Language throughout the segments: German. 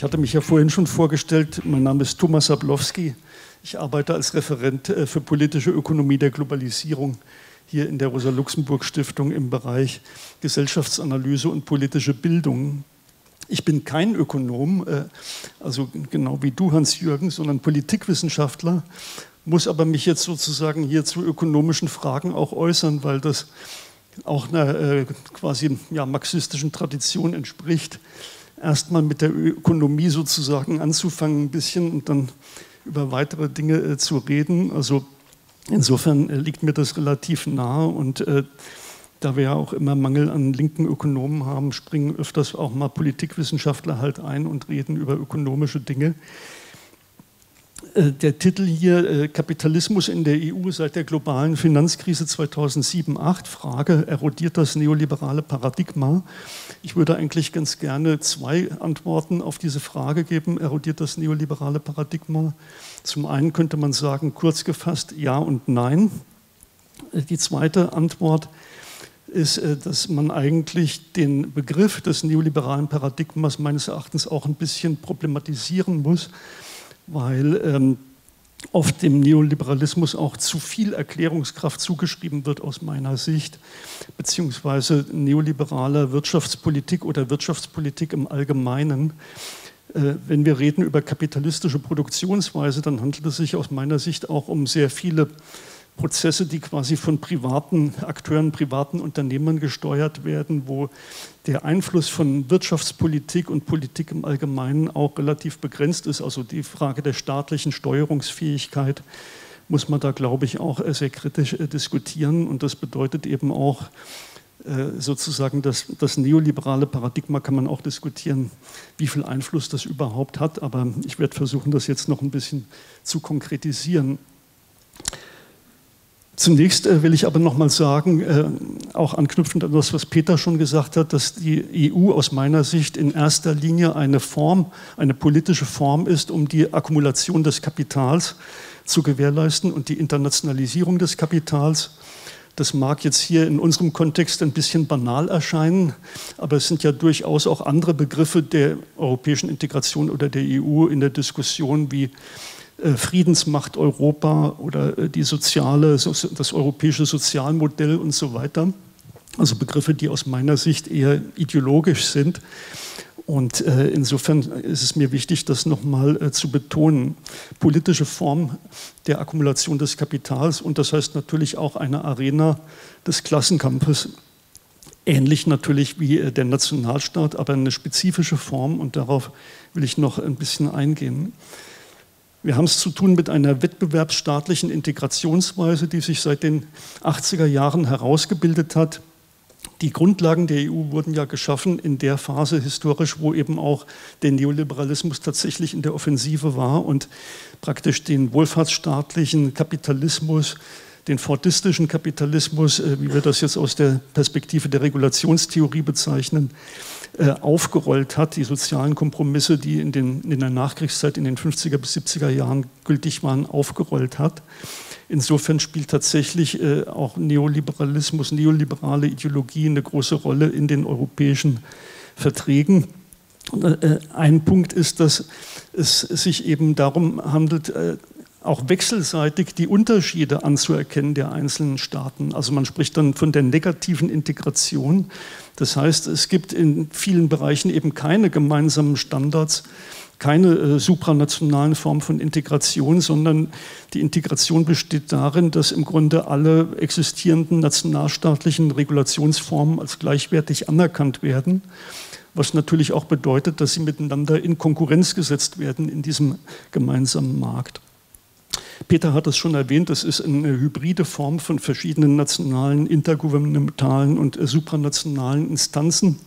Ich hatte mich ja vorhin schon vorgestellt. Mein Name ist Thomas Sablowski. Ich arbeite als Referent äh, für politische Ökonomie der Globalisierung hier in der Rosa-Luxemburg-Stiftung im Bereich Gesellschaftsanalyse und politische Bildung. Ich bin kein Ökonom, äh, also genau wie du, Hans-Jürgen, sondern Politikwissenschaftler, muss aber mich jetzt sozusagen hier zu ökonomischen Fragen auch äußern, weil das auch einer äh, quasi ja, marxistischen Tradition entspricht erstmal mit der Ökonomie sozusagen anzufangen, ein bisschen und dann über weitere Dinge äh, zu reden. Also insofern äh, liegt mir das relativ nahe und äh, da wir ja auch immer Mangel an linken Ökonomen haben, springen öfters auch mal Politikwissenschaftler halt ein und reden über ökonomische Dinge. Äh, der Titel hier äh, Kapitalismus in der EU seit der globalen Finanzkrise 2007-8 Frage erodiert das neoliberale Paradigma. Ich würde eigentlich ganz gerne zwei Antworten auf diese Frage geben. Erodiert das neoliberale Paradigma? Zum einen könnte man sagen, kurz gefasst, ja und nein. Äh, die zweite Antwort ist, dass man eigentlich den Begriff des neoliberalen Paradigmas meines Erachtens auch ein bisschen problematisieren muss weil ähm, oft dem Neoliberalismus auch zu viel Erklärungskraft zugeschrieben wird aus meiner Sicht, beziehungsweise neoliberaler Wirtschaftspolitik oder Wirtschaftspolitik im Allgemeinen. Äh, wenn wir reden über kapitalistische Produktionsweise, dann handelt es sich aus meiner Sicht auch um sehr viele Prozesse, die quasi von privaten Akteuren, privaten Unternehmern gesteuert werden, wo der Einfluss von Wirtschaftspolitik und Politik im Allgemeinen auch relativ begrenzt ist. Also die Frage der staatlichen Steuerungsfähigkeit muss man da, glaube ich, auch sehr kritisch äh, diskutieren. Und das bedeutet eben auch, äh, sozusagen das, das, neoliberale Paradigma kann man auch diskutieren, wie viel Einfluss das überhaupt hat. Aber ich werde versuchen, das jetzt noch ein bisschen zu konkretisieren. Zunächst äh, will ich aber noch mal sagen, äh, auch anknüpfend an das, was Peter schon gesagt hat, dass die EU aus meiner Sicht in erster Linie eine Form, eine politische Form ist, um die Akkumulation des Kapitals zu gewährleisten und die Internationalisierung des Kapitals. Das mag jetzt hier in unserem Kontext ein bisschen banal erscheinen, aber es sind ja durchaus auch andere Begriffe der europäischen Integration oder der EU in der Diskussion wie Friedensmacht Europa oder äh, die soziale, das europäische Sozialmodell und so weiter. Also Begriffe, die aus meiner Sicht eher ideologisch sind. Und äh, insofern ist es mir wichtig, das nochmal zu betonen. Politische Form der Akkumulation des Kapitals und das heißt natürlich auch eine Arena des Klassenkampfes. Ähnlich natürlich wie der Nationalstaat, aber eine spezifische Form und darauf will ich noch ein bisschen eingehen. Wir haben es zu tun mit einer wettbewerbsstaatlichen Integrationsweise, die sich seit den 80er Jahren herausgebildet hat. Die Grundlagen der EU wurden ja geschaffen in der Phase historisch, wo eben auch der Neoliberalismus tatsächlich in der Offensive war und praktisch den wohlfahrtsstaatlichen Kapitalismus, den fordistischen Kapitalismus, äh, wie wir das jetzt aus der Perspektive der Regulationstheorie bezeichnen, äh, aufgerollt hat, die sozialen Kompromisse, die in, den, in der Nachkriegszeit in den 50er bis 70er Jahren gültig waren, aufgerollt hat. Insofern spielt tatsächlich äh, auch Neoliberalismus, neoliberale Ideologie eine große Rolle in den europäischen Verträgen. Ein Punkt ist, dass es sich eben darum handelt, auch wechselseitig die Unterschiede anzuerkennen der einzelnen Staaten. Also man spricht dann von der negativen Integration. Das heißt, es gibt in vielen Bereichen eben keine gemeinsamen Standards, keine äh, supranationalen Formen von Integration, sondern die Integration besteht darin, dass im Grunde alle existierenden nationalstaatlichen Regulationsformen als gleichwertig anerkannt werden was natürlich auch bedeutet, dass sie miteinander in Konkurrenz gesetzt werden in diesem gemeinsamen Markt. Peter hat es schon erwähnt, das ist eine hybride Form von verschiedenen nationalen, intergouvernementalen und supranationalen Instanzen.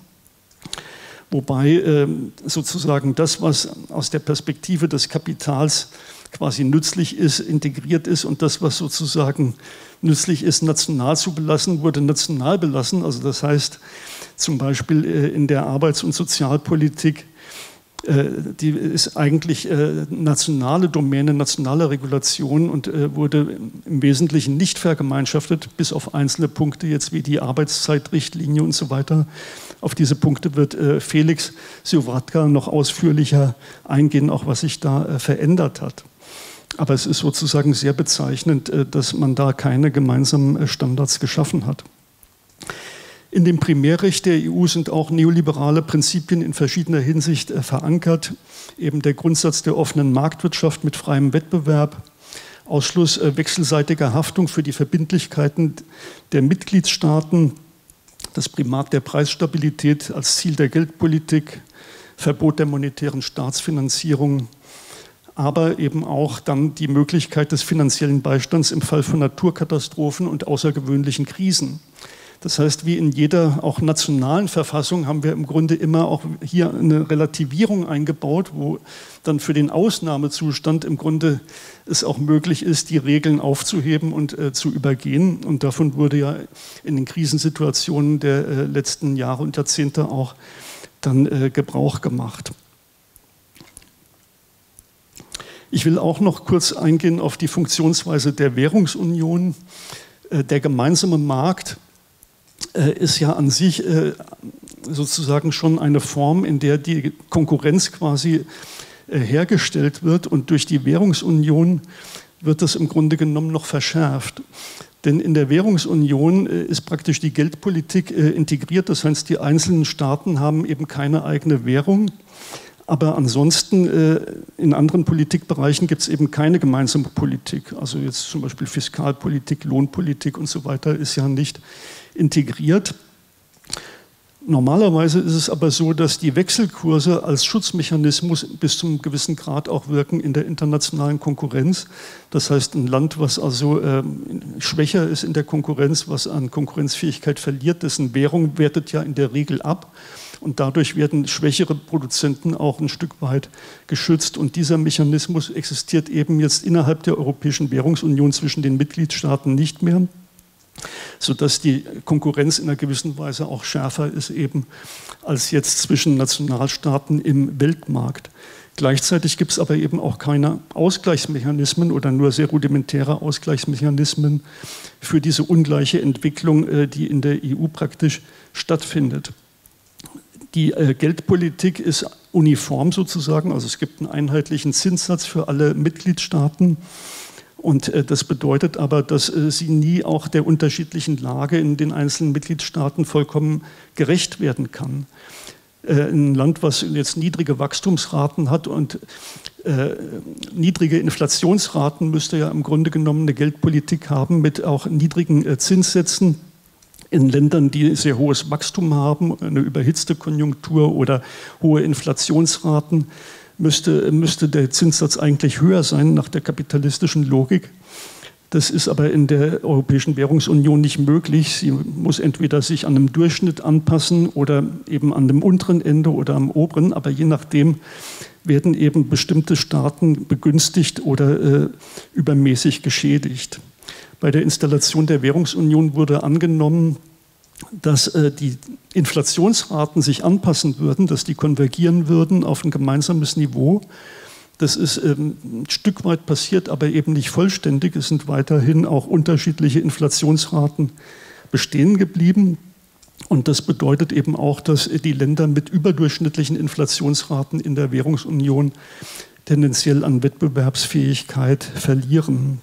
Wobei äh, sozusagen das, was aus der Perspektive des Kapitals quasi nützlich ist, integriert ist und das, was sozusagen nützlich ist, national zu belassen, wurde national belassen. Also das heißt zum Beispiel äh, in der Arbeits- und Sozialpolitik die ist eigentlich äh, nationale Domäne, nationale Regulation und äh, wurde im Wesentlichen nicht vergemeinschaftet, bis auf einzelne Punkte jetzt wie die Arbeitszeitrichtlinie und so weiter. Auf diese Punkte wird Felix Sjowatka noch ausführlicher eingehen, auch was sich da verändert hat. Aber es ist sozusagen sehr bezeichnend, dass man da keine gemeinsamen Standards geschaffen hat. In dem Primärrecht der EU sind auch neoliberale Prinzipien in verschiedener Hinsicht äh, verankert. Eben der Grundsatz der offenen Marktwirtschaft mit freiem Wettbewerb, Ausschluss äh, wechselseitiger Haftung für die Verbindlichkeiten der Mitgliedstaaten, das Primat der Preisstabilität als Ziel der Geldpolitik, Verbot der monetären Staatsfinanzierung, aber eben auch dann die Möglichkeit des finanziellen Beistands im Fall von Naturkatastrophen und außergewöhnlichen Krisen. Das heißt, wie in jeder auch nationalen Verfassung haben wir im Grunde immer auch hier eine Relativierung eingebaut, wo dann für den Ausnahmezustand im Grunde es auch möglich ist, die Regeln aufzuheben und äh, zu übergehen. Und davon wurde ja in den Krisensituationen der äh, letzten Jahre und Jahrzehnte auch dann äh, Gebrauch gemacht. Ich will auch noch kurz eingehen auf die Funktionsweise der Währungsunion. Äh, der gemeinsame Markt ist ja an sich äh, sozusagen schon eine Form, in der die Konkurrenz quasi äh, hergestellt wird und durch die Währungsunion wird das im Grunde genommen noch verschärft. Denn in der Währungsunion ist praktisch die Geldpolitik integriert. Das heißt, die einzelnen Staaten haben eben keine eigene Währung. Aber ansonsten in anderen Politikbereichen gibt es eben keine gemeinsame Politik. Also jetzt zum Beispiel Fiskalpolitik, Lohnpolitik und so weiter ist ja nicht integriert. Normalerweise ist es aber so, dass die Wechselkurse als Schutzmechanismus bis zu einem gewissen Grad auch wirken in der internationalen Konkurrenz. Das heißt, ein Land, was also äh, schwächer ist in der Konkurrenz, was an Konkurrenzfähigkeit verliert, dessen Währung wertet ja in der Regel ab. Und dadurch werden schwächere Produzenten auch ein Stück weit geschützt. Und dieser Mechanismus existiert eben jetzt innerhalb der Europäischen Währungsunion zwischen den Mitgliedstaaten nicht mehr sodass die Konkurrenz in einer gewissen Weise auch schärfer ist eben als jetzt zwischen Nationalstaaten im Weltmarkt. Gleichzeitig gibt es aber eben auch keine Ausgleichsmechanismen oder nur sehr rudimentäre Ausgleichsmechanismen für diese ungleiche Entwicklung, äh, die in der EU praktisch stattfindet. Die äh, Geldpolitik ist uniform sozusagen, also es gibt einen einheitlichen Zinssatz für alle Mitgliedstaaten. Und äh, das bedeutet aber, dass äh, sie nie auch der unterschiedlichen Lage in den einzelnen Mitgliedstaaten vollkommen gerecht werden kann. Äh, ein Land, was jetzt niedrige Wachstumsraten hat und niedrige Inflationsraten, müsste ja im Grunde genommen eine Geldpolitik haben mit auch niedrigen Zinssätzen in Ländern, die sehr hohes Wachstum haben, eine überhitzte Konjunktur oder hohe Inflationsraten müsste, müsste der Zinssatz eigentlich höher sein nach der kapitalistischen Logik. Das ist aber in der Europäischen Währungsunion nicht möglich. Sie muss entweder sich an einem Durchschnitt anpassen oder eben an dem unteren Ende oder am oberen, aber je nachdem werden eben bestimmte Staaten begünstigt oder äh, übermäßig geschädigt. Bei der Installation der Währungsunion wurde angenommen, dass äh, die Inflationsraten sich anpassen würden, dass die konvergieren würden auf ein gemeinsames Niveau. Das ist ähm, ein Stück weit passiert, aber eben nicht vollständig. Es sind weiterhin auch unterschiedliche Inflationsraten bestehen geblieben. Und das bedeutet eben auch, dass die Länder mit überdurchschnittlichen Inflationsraten in der Währungsunion tendenziell an Wettbewerbsfähigkeit verlieren.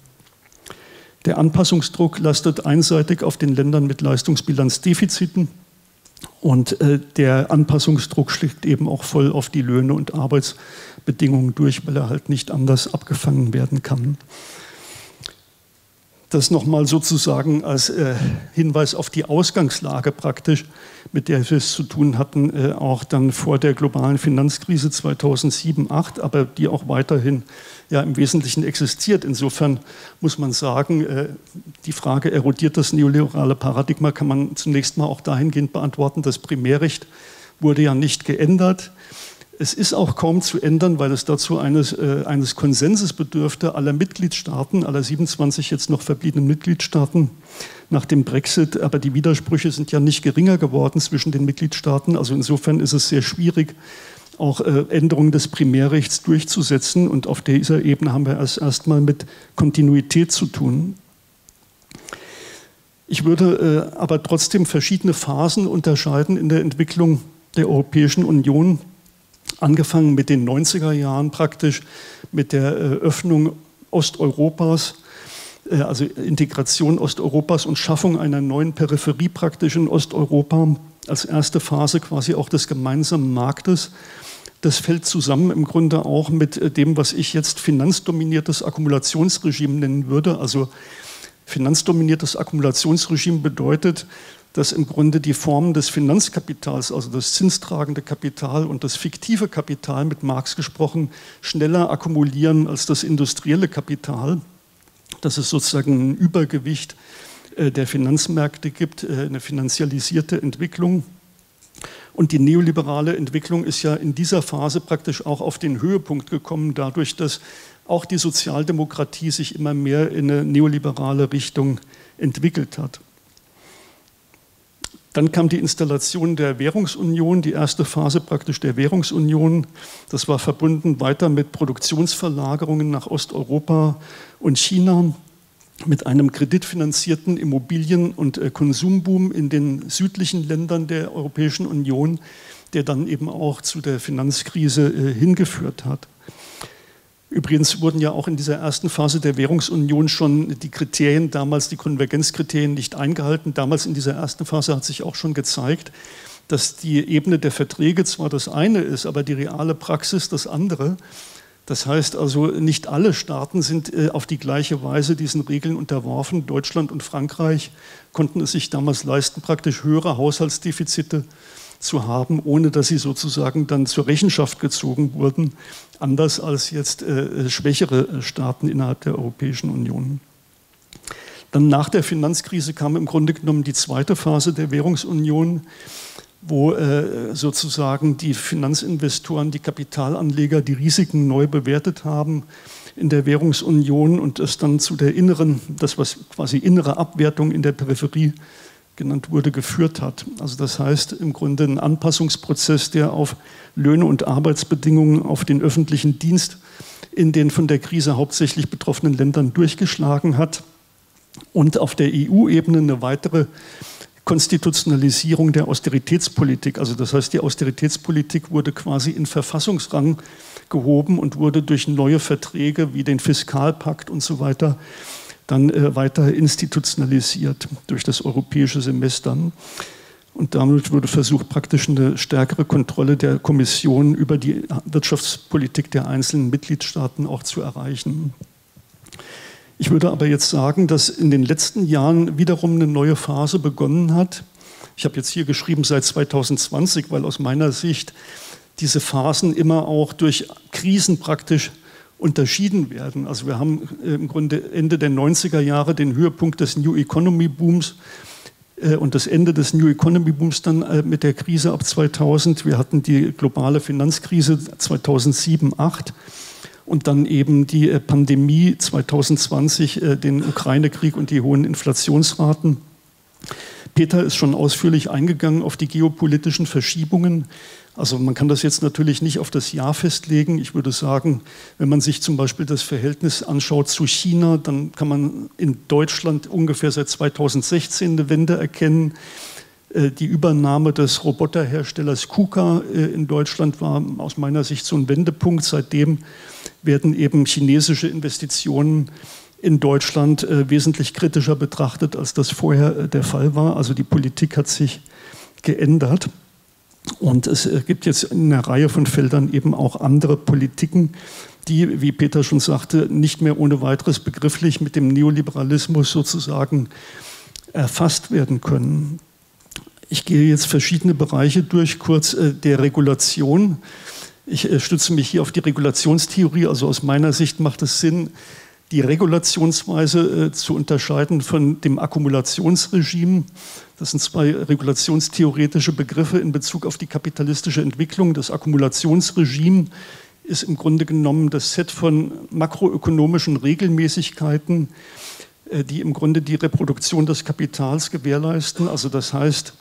Der Anpassungsdruck lastet einseitig auf den Ländern mit Leistungsbilanzdefiziten und äh, der Anpassungsdruck schlägt eben auch voll auf die Löhne und Arbeitsbedingungen durch, weil er halt nicht anders abgefangen werden kann. Das nochmal sozusagen als äh, Hinweis auf die Ausgangslage praktisch, mit der wir es zu tun hatten, äh, auch dann vor der globalen Finanzkrise 2007, 2008, aber die auch weiterhin ja im Wesentlichen existiert. Insofern muss man sagen, äh, die Frage, erodiert das neoliberale Paradigma, kann man zunächst mal auch dahingehend beantworten, das Primärrecht wurde ja nicht geändert. Es ist auch kaum zu ändern, weil es dazu eines, äh, eines Konsenses bedürfte aller Mitgliedstaaten, aller 27 jetzt noch verbliebenen Mitgliedstaaten nach dem Brexit. Aber die Widersprüche sind ja nicht geringer geworden zwischen den Mitgliedstaaten. Also insofern ist es sehr schwierig, auch äh, Änderungen des Primärrechts durchzusetzen. Und auf dieser Ebene haben wir erst erstmal mit Kontinuität zu tun. Ich würde äh, aber trotzdem verschiedene Phasen unterscheiden in der Entwicklung der Europäischen Union, angefangen mit den 90er Jahren praktisch, mit der äh, Öffnung Osteuropas, äh, also Integration Osteuropas und Schaffung einer neuen Peripherie praktisch in Osteuropa als erste Phase quasi auch des gemeinsamen Marktes. Das fällt zusammen im Grunde auch mit äh, dem, was ich jetzt finanzdominiertes Akkumulationsregime nennen würde, also Finanzdominiertes Akkumulationsregime bedeutet, dass im Grunde die Formen des Finanzkapitals, also das zinstragende Kapital und das fiktive Kapital, mit Marx gesprochen, schneller akkumulieren als das industrielle Kapital. Dass es sozusagen ein Übergewicht äh, der Finanzmärkte gibt, äh, eine finanzialisierte Entwicklung. Und die neoliberale Entwicklung ist ja in dieser Phase praktisch auch auf den Höhepunkt gekommen, dadurch, dass auch die Sozialdemokratie sich immer mehr in eine neoliberale Richtung entwickelt hat. Dann kam die Installation der Währungsunion, die erste Phase praktisch der Währungsunion. Das war verbunden weiter mit Produktionsverlagerungen nach Osteuropa und China, mit einem kreditfinanzierten Immobilien- und äh, Konsumboom in den südlichen Ländern der Europäischen Union, der dann eben auch zu der Finanzkrise äh, hingeführt hat. Übrigens wurden ja auch in dieser ersten Phase der Währungsunion schon die Kriterien, damals die Konvergenzkriterien nicht eingehalten. Damals in dieser ersten Phase hat sich auch schon gezeigt, dass die Ebene der Verträge zwar das eine ist, aber die reale Praxis das andere. Das heißt also, nicht alle Staaten sind äh, auf die gleiche Weise diesen Regeln unterworfen. Deutschland und Frankreich konnten es sich damals leisten, praktisch höhere Haushaltsdefizite zu haben, ohne dass sie sozusagen dann zur Rechenschaft gezogen wurden, anders als jetzt äh, schwächere Staaten innerhalb der Europäischen Union. Dann nach der Finanzkrise kam im Grunde genommen die zweite Phase der Währungsunion, wo äh, sozusagen die Finanzinvestoren, die Kapitalanleger die Risiken neu bewertet haben in der Währungsunion und es dann zu der inneren, das was quasi innere Abwertung in der Peripherie genannt wurde, geführt hat. Also das heißt im Grunde ein Anpassungsprozess, der auf Löhne und Arbeitsbedingungen, auf den öffentlichen Dienst in den von der Krise hauptsächlich betroffenen Ländern durchgeschlagen hat und auf der EU-Ebene eine weitere Konstitutionalisierung der Austeritätspolitik. Also das heißt, die Austeritätspolitik wurde quasi in Verfassungsrang gehoben und wurde durch neue Verträge wie den Fiskalpakt und so weiter dann äh, weiter institutionalisiert durch das europäische Semester. Und damit wurde versucht, praktisch eine stärkere Kontrolle der Kommission über die Wirtschaftspolitik der einzelnen Mitgliedstaaten auch zu erreichen. Ich würde aber jetzt sagen, dass in den letzten Jahren wiederum eine neue Phase begonnen hat. Ich habe jetzt hier geschrieben seit 2020, weil aus meiner Sicht diese Phasen immer auch durch Krisen praktisch unterschieden werden. Also wir haben äh, im Grunde Ende der 90er Jahre den Höhepunkt des New Economy Booms äh, und das Ende des New Economy Booms dann äh, mit der Krise ab 2000. Wir hatten die globale Finanzkrise 2007, 2008 und dann eben die Pandemie 2020, den Ukraine-Krieg und die hohen Inflationsraten. Peter ist schon ausführlich eingegangen auf die geopolitischen Verschiebungen. Also man kann das jetzt natürlich nicht auf das Jahr festlegen. Ich würde sagen, wenn man sich zum Beispiel das Verhältnis anschaut zu China, dann kann man in Deutschland ungefähr seit 2016 eine Wende erkennen. Äh, die Übernahme des Roboterherstellers KUKA äh, in Deutschland war aus meiner Sicht so ein Wendepunkt. Seitdem werden eben chinesische Investitionen in Deutschland äh, wesentlich kritischer betrachtet, als das vorher der Fall war. Also die Politik hat sich geändert. Und es gibt jetzt in einer Reihe von Feldern eben auch andere Politiken, die, wie Peter schon sagte, nicht mehr ohne weiteres begrifflich mit dem Neoliberalismus sozusagen erfasst werden können. Ich gehe jetzt verschiedene Bereiche durch, kurz äh, der Regulation. Ich äh, stütze mich hier auf die Regulationstheorie. Also aus meiner Sicht macht es Sinn, die Regulationsweise äh, zu unterscheiden von dem Akkumulationsregime. Das sind zwei regulationstheoretische Begriffe in Bezug auf die kapitalistische Entwicklung. Das Akkumulationsregime ist im Grunde genommen das Set von makroökonomischen Regelmäßigkeiten, äh, die im Grunde die Reproduktion des Kapitals gewährleisten. Also das heißt,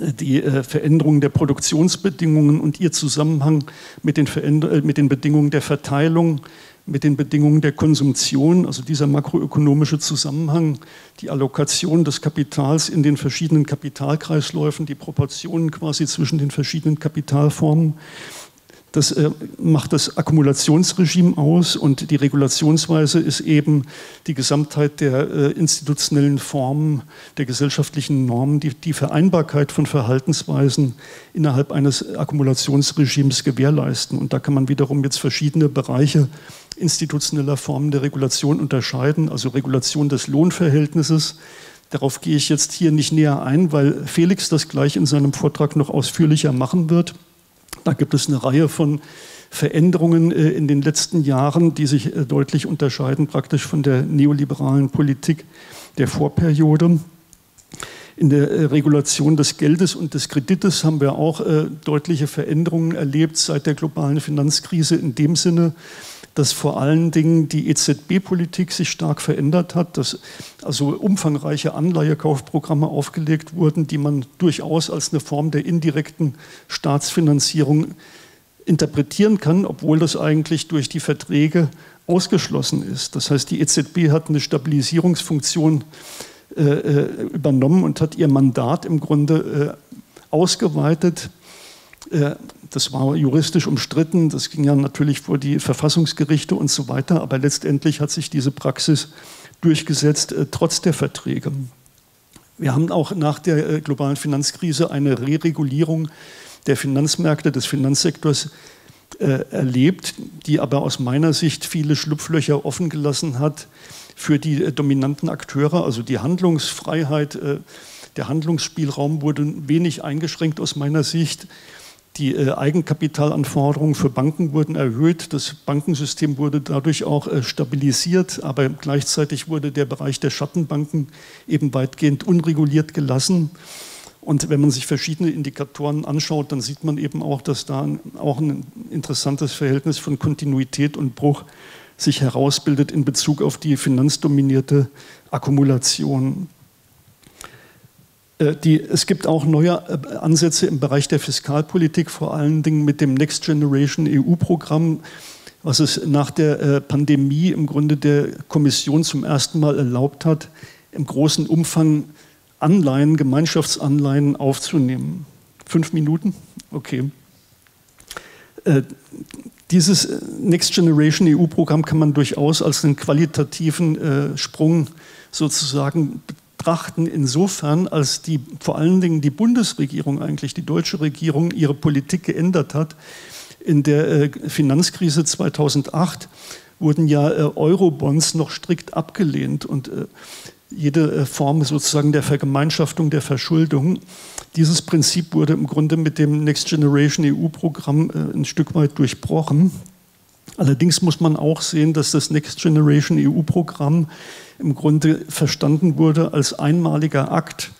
die äh, Veränderung der Produktionsbedingungen und ihr Zusammenhang mit den, äh, mit den Bedingungen der Verteilung, mit den Bedingungen der Konsumtion, also dieser makroökonomische Zusammenhang, die Allokation des Kapitals in den verschiedenen Kapitalkreisläufen, die Proportionen quasi zwischen den verschiedenen Kapitalformen. Das äh, macht das Akkumulationsregime aus und die Regulationsweise ist eben die Gesamtheit der äh, institutionellen Formen, der gesellschaftlichen Normen, die die Vereinbarkeit von Verhaltensweisen innerhalb eines Akkumulationsregimes gewährleisten. Und da kann man wiederum jetzt verschiedene Bereiche institutioneller Formen der Regulation unterscheiden, also Regulation des Lohnverhältnisses. Darauf gehe ich jetzt hier nicht näher ein, weil Felix das gleich in seinem Vortrag noch ausführlicher machen wird. Da gibt es eine Reihe von Veränderungen äh, in den letzten Jahren, die sich äh, deutlich unterscheiden praktisch von der neoliberalen Politik der Vorperiode. In der äh, Regulation des Geldes und des Kredites haben wir auch deutliche Veränderungen erlebt seit der globalen Finanzkrise in dem Sinne, dass vor allen Dingen die EZB-Politik sich stark verändert hat, dass also umfangreiche Anleihekaufprogramme aufgelegt wurden, die man durchaus als eine Form der indirekten Staatsfinanzierung interpretieren kann, obwohl das eigentlich durch die Verträge ausgeschlossen ist. Das heißt, die EZB hat eine Stabilisierungsfunktion äh, äh, übernommen und hat ihr Mandat im Grunde äh, ausgeweitet das war juristisch umstritten, das ging ja natürlich vor die Verfassungsgerichte und so weiter, aber letztendlich hat sich diese Praxis durchgesetzt, äh, trotz der Verträge. Wir haben auch nach der äh, globalen Finanzkrise eine Re-Regulierung der Finanzmärkte, des Finanzsektors erlebt, die aber aus meiner Sicht viele Schlupflöcher offen gelassen hat für die dominanten Akteure, also die Handlungsfreiheit, der Handlungsspielraum wurde wenig eingeschränkt aus meiner Sicht. Die äh, Eigenkapitalanforderungen für Banken wurden erhöht. Das Bankensystem wurde dadurch auch äh, stabilisiert, aber gleichzeitig wurde der Bereich der Schattenbanken eben weitgehend unreguliert gelassen. Und wenn man sich verschiedene Indikatoren anschaut, dann sieht man eben auch, dass da auch ein interessantes Verhältnis von Kontinuität und Bruch sich herausbildet in Bezug auf die finanzdominierte Akkumulation. Äh, die, es gibt auch neue äh, Ansätze im Bereich der Fiskalpolitik, vor allen Dingen mit dem Next Generation EU-Programm, was es nach der äh, Pandemie im Grunde der Kommission zum ersten Mal erlaubt hat, im großen Umfang Anleihen, Gemeinschaftsanleihen aufzunehmen. Fünf Minuten? Okay. Dieses Next Generation EU-Programm kann man durchaus als einen qualitativen Sprung sozusagen betrachten insofern, als die, vor allen Dingen die Bundesregierung eigentlich, die deutsche Regierung, ihre Politik geändert hat. In der äh, Finanzkrise 2008 wurden ja äh, Eurobonds noch strikt abgelehnt und äh, jede Form sozusagen der Vergemeinschaftung der Verschuldung. Dieses Prinzip wurde im Grunde mit dem Next Generation EU-Programm ein Stück weit durchbrochen. Allerdings muss man auch sehen, dass das Next Generation EU-Programm im Grunde verstanden wurde als einmaliger Akt.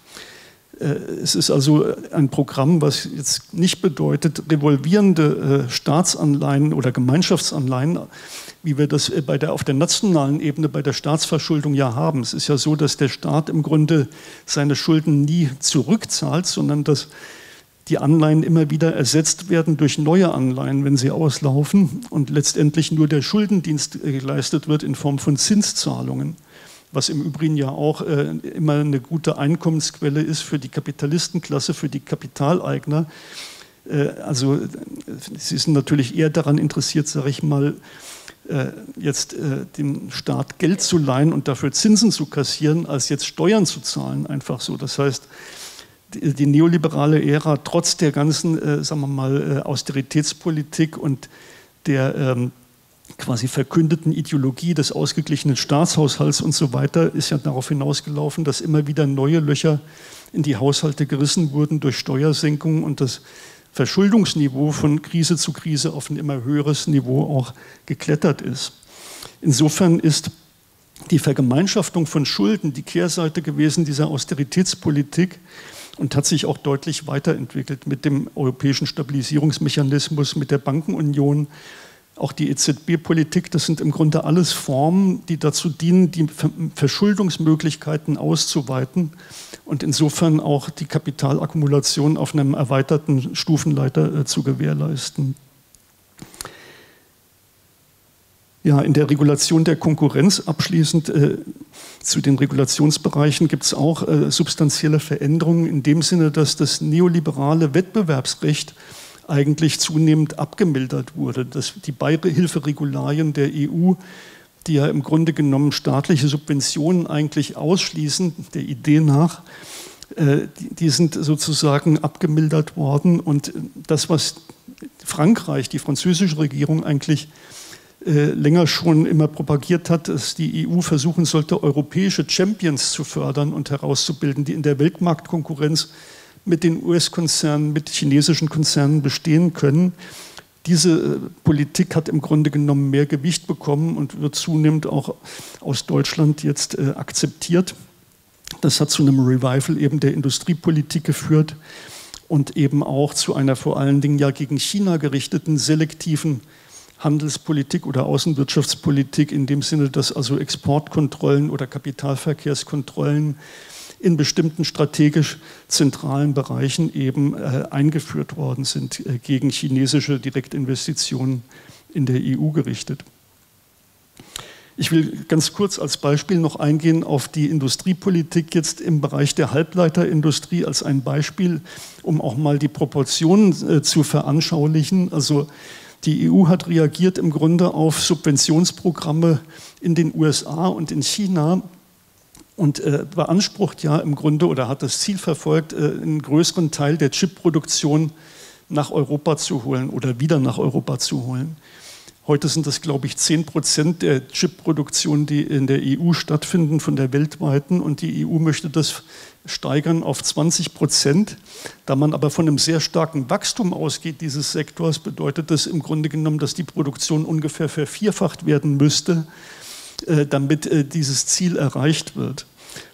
Äh, es ist also ein Programm, was jetzt nicht bedeutet, revolvierende äh, Staatsanleihen oder Gemeinschaftsanleihen, wie wir das äh, bei der, auf der nationalen Ebene bei der Staatsverschuldung ja haben. Es ist ja so, dass der Staat im Grunde seine Schulden nie zurückzahlt, sondern dass die Anleihen immer wieder ersetzt werden durch neue Anleihen, wenn sie auslaufen und letztendlich nur der Schuldendienst geleistet wird in Form von Zinszahlungen was im Übrigen ja auch äh, immer eine gute Einkommensquelle ist für die Kapitalistenklasse, für die Kapitaleigner. Äh, also sie sind natürlich eher daran interessiert, sage ich mal, äh, jetzt äh, dem Staat Geld zu leihen und dafür Zinsen zu kassieren, als jetzt Steuern zu zahlen, einfach so. Das heißt, die, neoliberale Ära, trotz der ganzen, äh, sagen wir mal, äh, Austeritätspolitik und der ähm, quasi verkündeten Ideologie des ausgeglichenen Staatshaushalts und so weiter ist ja darauf hinausgelaufen, dass immer wieder neue Löcher in die Haushalte gerissen wurden durch Steuersenkungen und das Verschuldungsniveau von Krise zu Krise auf ein immer höheres Niveau auch geklettert ist. Insofern ist die Vergemeinschaftung von Schulden die Kehrseite gewesen dieser Austeritätspolitik und hat sich auch deutlich weiterentwickelt mit dem europäischen Stabilisierungsmechanismus, mit der Bankenunion, auch die EZB-Politik, das sind im Grunde alles Formen, die dazu dienen, die Verschuldungsmöglichkeiten auszuweiten und insofern auch die Kapitalakkumulation auf einem erweiterten Stufenleiter äh, zu gewährleisten. Ja, in der Regulation der Konkurrenz abschließend äh, zu den Regulationsbereichen gibt es auch äh, substanzielle Veränderungen in dem Sinne, dass das neoliberale Wettbewerbsrecht eigentlich zunehmend abgemildert wurde. Dass die Beihilferegularien der EU, die ja im Grunde genommen staatliche Subventionen eigentlich ausschließen, der Idee nach, äh, die sind sozusagen abgemildert worden. Und das, was Frankreich, die französische Regierung eigentlich äh, länger schon immer propagiert hat, dass die EU versuchen sollte, europäische Champions zu fördern und herauszubilden, die in der Weltmarktkonkurrenz mit den US-Konzernen, mit chinesischen Konzernen bestehen können. Diese äh, Politik hat im Grunde genommen mehr Gewicht bekommen und wird zunehmend auch aus Deutschland jetzt äh, akzeptiert. Das hat zu einem Revival eben der Industriepolitik geführt und eben auch zu einer vor allen Dingen ja gegen China gerichteten selektiven Handelspolitik oder Außenwirtschaftspolitik in dem Sinne, dass also Exportkontrollen oder Kapitalverkehrskontrollen in bestimmten strategisch zentralen Bereichen eben äh, eingeführt worden sind, äh, gegen chinesische Direktinvestitionen in der EU gerichtet. Ich will ganz kurz als Beispiel noch eingehen auf die Industriepolitik jetzt im Bereich der Halbleiterindustrie als ein Beispiel, um auch mal die Proportionen äh, zu veranschaulichen. Also die EU hat reagiert im Grunde auf Subventionsprogramme in den USA und in China und äh, beansprucht ja im Grunde oder hat das Ziel verfolgt, äh, einen größeren Teil der Chipproduktion nach Europa zu holen oder wieder nach Europa zu holen. Heute sind das, glaube ich, 10 Prozent der Chipproduktion, die in der EU stattfinden, von der weltweiten. Und die EU möchte das steigern auf 20 Prozent. Da man aber von einem sehr starken Wachstum ausgeht dieses Sektors, bedeutet das im Grunde genommen, dass die Produktion ungefähr vervierfacht werden müsste, äh, damit äh, dieses Ziel erreicht wird.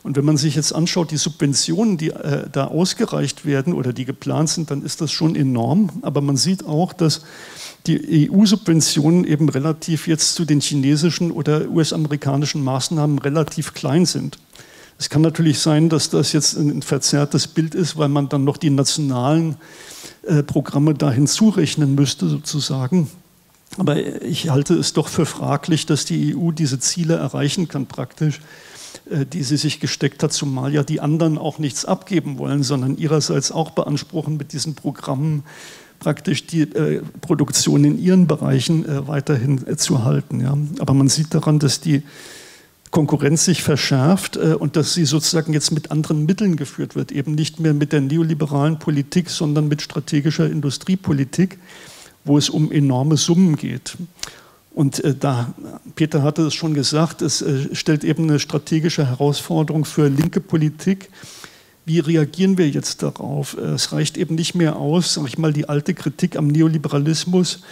Und wenn man sich jetzt anschaut, die Subventionen, die äh, da ausgereicht werden oder die geplant sind, dann ist das schon enorm. Aber man sieht auch, dass die EU-Subventionen eben relativ jetzt zu den chinesischen oder US-amerikanischen Maßnahmen relativ klein sind. Es kann natürlich sein, dass das jetzt ein verzerrtes Bild ist, weil man dann noch die nationalen äh, Programme da hinzurechnen müsste, sozusagen. Aber ich halte es doch für fraglich, dass die EU diese Ziele erreichen kann, praktisch, die sie sich gesteckt hat, zumal ja die anderen auch nichts abgeben wollen, sondern ihrerseits auch beanspruchen, mit diesen Programmen praktisch die äh, Produktion in ihren Bereichen äh, weiterhin äh, zu halten. Ja. Aber man sieht daran, dass die Konkurrenz sich verschärft äh, und dass sie sozusagen jetzt mit anderen Mitteln geführt wird, eben nicht mehr mit der neoliberalen Politik, sondern mit strategischer Industriepolitik, wo es um enorme Summen geht. Und äh, da, Peter hatte es schon gesagt, es äh, stellt eben eine strategische Herausforderung für linke Politik, wie reagieren wir jetzt darauf? Es reicht eben nicht mehr aus, sage ich mal, die alte Kritik am Neoliberalismus,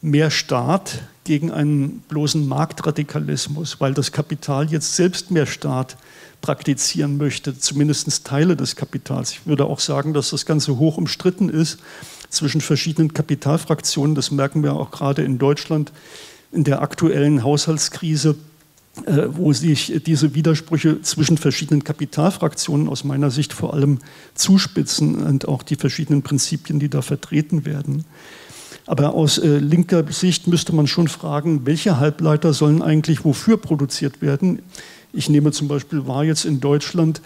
mehr Staat gegen einen bloßen Marktradikalismus, weil das Kapital jetzt selbst mehr Staat praktizieren möchte, zumindest Teile des Kapitals. Ich würde auch sagen, dass das Ganze hoch umstritten ist zwischen verschiedenen Kapitalfraktionen. Das merken wir auch gerade in Deutschland in der aktuellen Haushaltskrise äh, wo sich diese Widersprüche zwischen verschiedenen Kapitalfraktionen aus meiner Sicht vor allem zuspitzen und auch die verschiedenen Prinzipien, die da vertreten werden. Aber aus äh, linker Sicht müsste man schon fragen, welche Halbleiter sollen eigentlich wofür produziert werden? Ich nehme zum Beispiel wahr jetzt in Deutschland,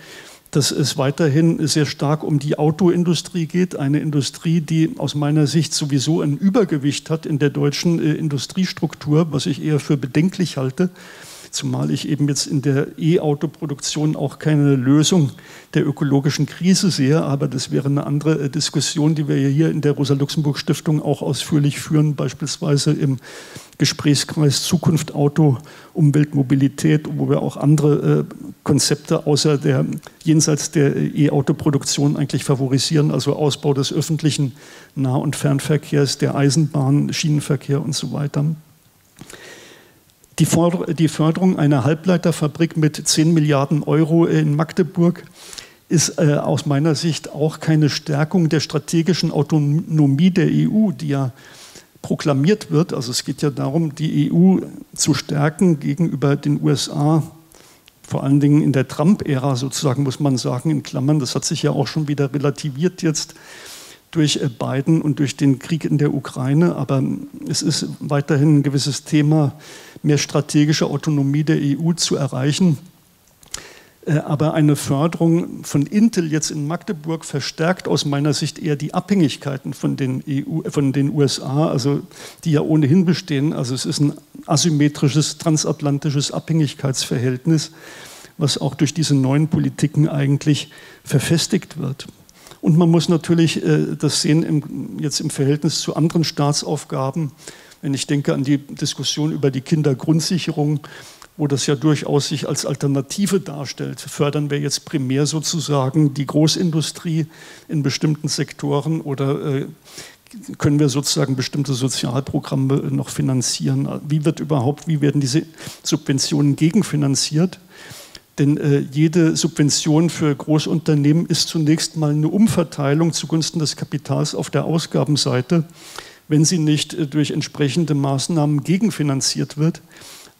dass es weiterhin sehr stark um die Autoindustrie geht, eine Industrie, die aus meiner Sicht sowieso ein Übergewicht hat in der deutschen äh, Industriestruktur, was ich eher für bedenklich halte zumal ich eben jetzt in der E-Auto-Produktion auch keine Lösung der ökologischen Krise sehe. Aber das wäre eine andere äh, Diskussion, die wir hier in der Rosa-Luxemburg-Stiftung auch ausführlich führen, beispielsweise im Gesprächskreis Zukunft Auto, Umwelt, Mobilität, wo wir auch andere äh, Konzepte außer der jenseits der E-Auto-Produktion eigentlich favorisieren, also Ausbau des öffentlichen Nah- und Fernverkehrs, der Eisenbahn, Schienenverkehr und so weiter. Die, Förderung einer Halbleiterfabrik mit 10 Milliarden Euro in Magdeburg ist äh, aus meiner Sicht auch keine Stärkung der strategischen Autonomie der EU, die ja proklamiert wird. Also es geht ja darum, die EU zu stärken gegenüber den USA, vor allen Dingen in der Trump-Ära sozusagen, muss man sagen, in Klammern. Das hat sich ja auch schon wieder relativiert jetzt durch äh, Biden und durch den Krieg in der Ukraine. Aber es ist weiterhin ein gewisses Thema, mehr strategische Autonomie der EU zu erreichen. Äh, aber eine Förderung von Intel jetzt in Magdeburg verstärkt aus meiner Sicht eher die Abhängigkeiten von den, EU, von den USA, also die ja ohnehin bestehen. Also es ist ein asymmetrisches transatlantisches Abhängigkeitsverhältnis, was auch durch diese neuen Politiken eigentlich verfestigt wird. Und man muss natürlich äh, das sehen im, jetzt im Verhältnis zu anderen Staatsaufgaben. Wenn ich denke an die Diskussion über die Kindergrundsicherung, wo das ja durchaus sich als Alternative darstellt, fördern wir jetzt primär sozusagen die Großindustrie in bestimmten Sektoren oder äh, können wir sozusagen bestimmte Sozialprogramme noch finanzieren? Wie wird überhaupt, wie werden diese Subventionen gegenfinanziert? Denn äh, jede Subvention für Großunternehmen ist zunächst mal eine Umverteilung zugunsten des Kapitals auf der Ausgabenseite, wenn sie nicht äh, durch entsprechende Maßnahmen gegenfinanziert wird.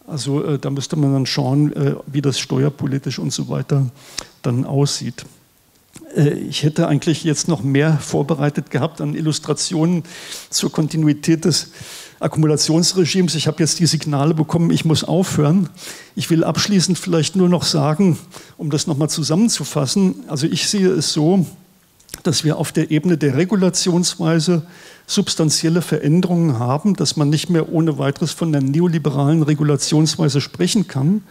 Also äh, da müsste man dann schauen, äh, wie das steuerpolitisch und so weiter dann aussieht. Äh, ich hätte eigentlich jetzt noch mehr vorbereitet gehabt an Illustrationen zur Kontinuität des Akkumulationsregimes. Ich habe jetzt die Signale bekommen, ich muss aufhören. Ich will abschließend vielleicht nur noch sagen, um das nochmal zusammenzufassen, also ich sehe es so, dass wir auf der Ebene der Regulationsweise substanzielle Veränderungen haben, dass man nicht mehr ohne weiteres von der neoliberalen Regulationsweise sprechen kann,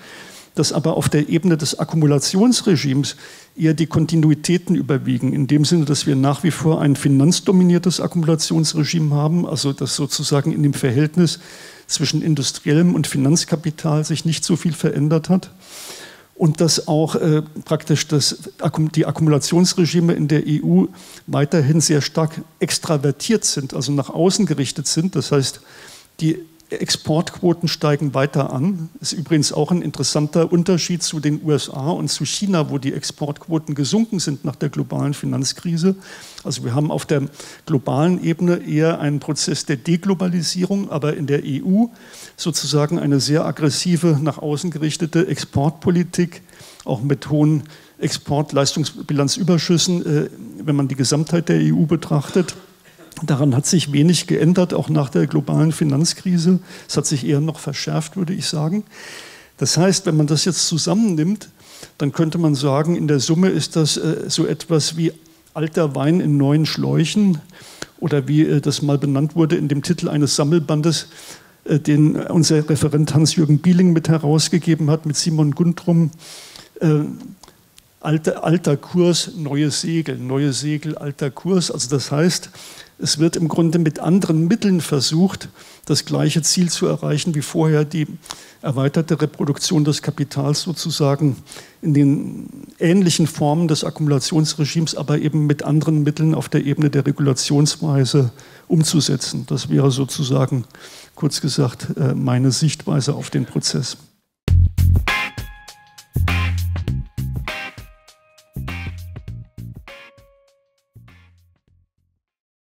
dass aber auf der Ebene des Akkumulationsregimes eher die Kontinuitäten überwiegen, in dem Sinne, dass wir nach wie vor ein finanzdominiertes Akkumulationsregime haben, also dass sozusagen in dem Verhältnis zwischen industriellem und Finanzkapital sich nicht so viel verändert hat und dass auch äh, praktisch das, die Akkumulationsregime in der EU weiterhin sehr stark extravertiert sind, also nach außen gerichtet sind. Das heißt, die Exportquoten steigen weiter an. Ist übrigens auch ein interessanter Unterschied zu den USA und zu China, wo die Exportquoten gesunken sind nach der globalen Finanzkrise. Also wir haben auf der globalen Ebene eher einen Prozess der Deglobalisierung, aber in der EU sozusagen eine sehr aggressive, nach außen gerichtete Exportpolitik, auch mit hohen Exportleistungsbilanzüberschüssen, äh, wenn man die Gesamtheit der EU betrachtet. Daran hat sich wenig geändert, auch nach der globalen Finanzkrise. Es hat sich eher noch verschärft, würde ich sagen. Das heißt, wenn man das jetzt zusammennimmt, dann könnte man sagen, in der Summe ist das äh, so etwas wie alter Wein in neuen Schläuchen oder wie äh, das mal benannt wurde in dem Titel eines Sammelbandes, äh, den unser Referent Hans-Jürgen Bieling mit herausgegeben hat, mit Simon Gundrum. Alter, alter Kurs, neue Segel, neue Segel, alter Kurs. Also das heißt, es wird im Grunde mit anderen Mitteln versucht, das gleiche Ziel zu erreichen wie vorher, die erweiterte Reproduktion des Kapitals sozusagen in den ähnlichen Formen des Akkumulationsregimes, aber eben mit anderen Mitteln auf der Ebene der Regulationsweise umzusetzen. Das wäre sozusagen, kurz gesagt, äh, meine Sichtweise auf den Prozess.